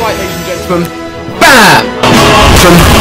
Right, ladies and gentlemen. Bam! From!